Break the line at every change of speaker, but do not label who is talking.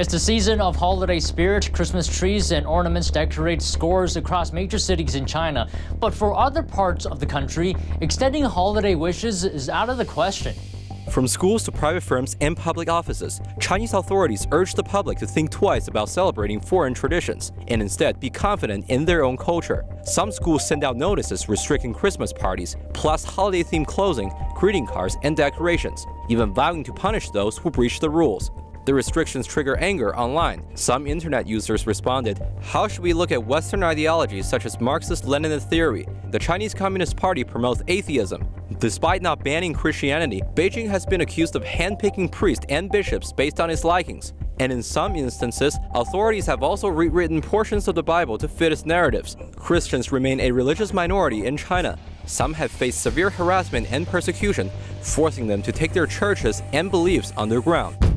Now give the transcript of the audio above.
It's the season of holiday spirit. Christmas trees and ornaments decorate scores across major cities in China. But for other parts of the country, extending holiday wishes is out of the question.
From schools to private firms and public offices, Chinese authorities urge the public to think twice about celebrating foreign traditions and instead be confident in their own culture. Some schools send out notices restricting Christmas parties, plus holiday-themed clothing, greeting cards, and decorations, even vowing to punish those who breach the rules. The restrictions trigger anger online. Some internet users responded, How should we look at Western ideologies such as Marxist-Leninist theory? The Chinese Communist Party promotes atheism. Despite not banning Christianity, Beijing has been accused of handpicking priests and bishops based on its likings. And in some instances, authorities have also rewritten portions of the Bible to fit its narratives. Christians remain a religious minority in China. Some have faced severe harassment and persecution, forcing them to take their churches and beliefs underground.